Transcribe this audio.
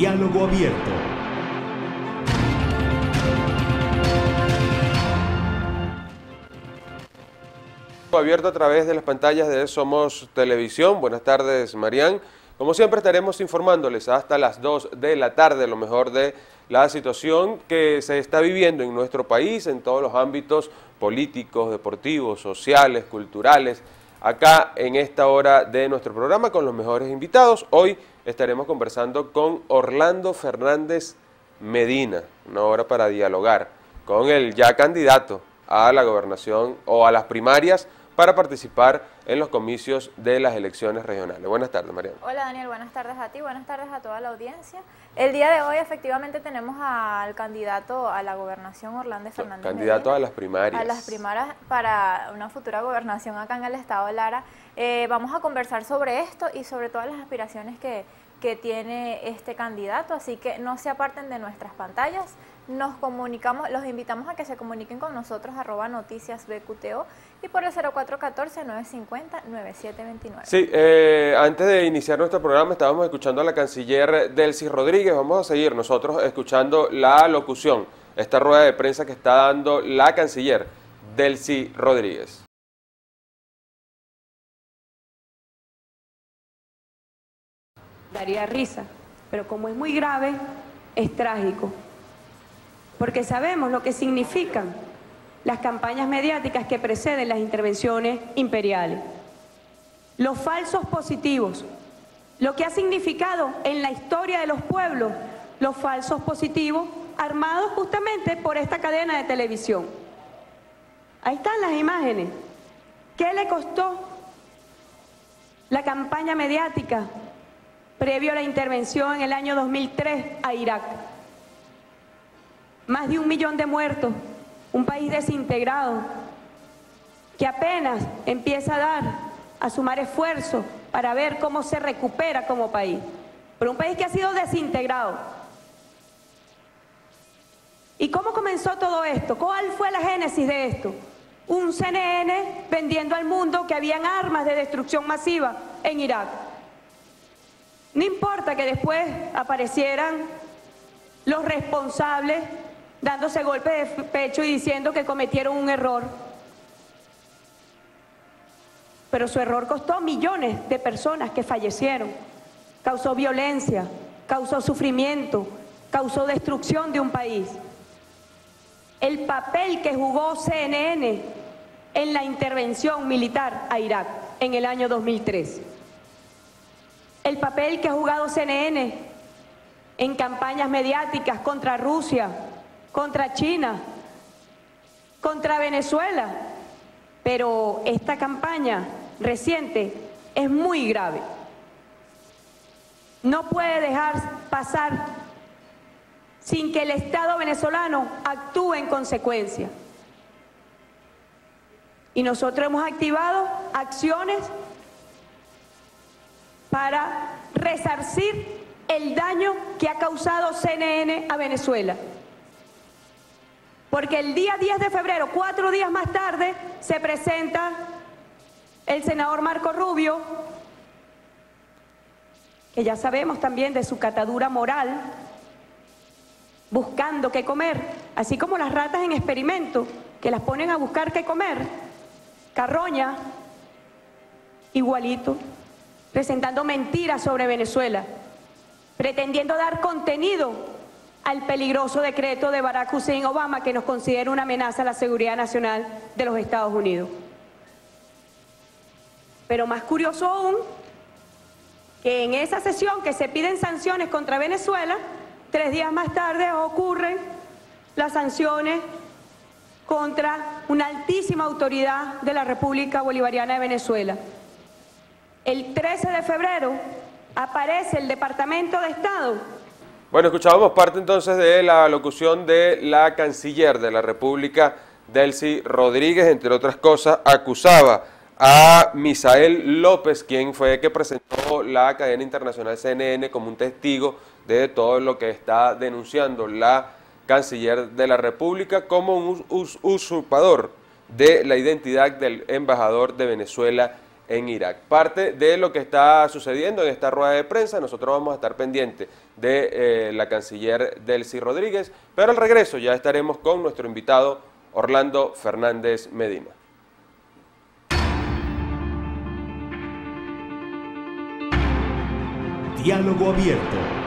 Diálogo Abierto. Abierto a través de las pantallas de Somos Televisión. Buenas tardes, Marían. Como siempre estaremos informándoles hasta las 2 de la tarde lo mejor de la situación que se está viviendo en nuestro país en todos los ámbitos políticos, deportivos, sociales, culturales, acá en esta hora de nuestro programa con los mejores invitados. Hoy estaremos conversando con Orlando Fernández Medina, una hora para dialogar con el ya candidato a la gobernación o a las primarias para participar en los comicios de las elecciones regionales. Buenas tardes, Mariana. Hola, Daniel. Buenas tardes a ti, buenas tardes a toda la audiencia. El día de hoy efectivamente tenemos al candidato a la gobernación, Orlando Fernández. Candidato a las primarias. A las primarias para una futura gobernación acá en el estado de Lara. Eh, vamos a conversar sobre esto y sobre todas las aspiraciones que, que tiene este candidato, así que no se aparten de nuestras pantallas nos comunicamos, los invitamos a que se comuniquen con nosotros, arroba noticias BQTO y por el 0414-950-9729. Sí, eh, antes de iniciar nuestro programa estábamos escuchando a la canciller Delcy Rodríguez, vamos a seguir nosotros escuchando la locución, esta rueda de prensa que está dando la canciller Delcy Rodríguez. Daría risa, pero como es muy grave, es trágico porque sabemos lo que significan las campañas mediáticas que preceden las intervenciones imperiales. Los falsos positivos, lo que ha significado en la historia de los pueblos los falsos positivos armados justamente por esta cadena de televisión. Ahí están las imágenes. ¿Qué le costó la campaña mediática previo a la intervención en el año 2003 a Irak? más de un millón de muertos, un país desintegrado, que apenas empieza a dar, a sumar esfuerzo para ver cómo se recupera como país, pero un país que ha sido desintegrado. ¿Y cómo comenzó todo esto? ¿Cuál fue la génesis de esto? Un CNN vendiendo al mundo que habían armas de destrucción masiva en Irak. No importa que después aparecieran los responsables dándose golpe de pecho y diciendo que cometieron un error. Pero su error costó millones de personas que fallecieron, causó violencia, causó sufrimiento, causó destrucción de un país. El papel que jugó CNN en la intervención militar a Irak en el año 2003. El papel que ha jugado CNN en campañas mediáticas contra Rusia, contra China, contra Venezuela. Pero esta campaña reciente es muy grave. No puede dejar pasar sin que el Estado venezolano actúe en consecuencia. Y nosotros hemos activado acciones para resarcir el daño que ha causado CNN a Venezuela. Porque el día 10 de febrero, cuatro días más tarde, se presenta el senador Marco Rubio, que ya sabemos también de su catadura moral, buscando qué comer, así como las ratas en experimento, que las ponen a buscar qué comer, carroña, igualito, presentando mentiras sobre Venezuela, pretendiendo dar contenido al peligroso decreto de Barack Hussein Obama que nos considera una amenaza a la seguridad nacional de los Estados Unidos. Pero más curioso aún, que en esa sesión que se piden sanciones contra Venezuela, tres días más tarde ocurren las sanciones contra una altísima autoridad de la República Bolivariana de Venezuela. El 13 de febrero aparece el Departamento de Estado bueno, escuchábamos parte entonces de la locución de la canciller de la República, Delcy Rodríguez, entre otras cosas, acusaba a Misael López, quien fue que presentó la cadena internacional CNN como un testigo de todo lo que está denunciando la canciller de la República como un usurpador de la identidad del embajador de Venezuela en Irak. Parte de lo que está sucediendo en esta rueda de prensa, nosotros vamos a estar pendientes de eh, la canciller Delcy Rodríguez, pero al regreso ya estaremos con nuestro invitado Orlando Fernández Medina. Diálogo abierto.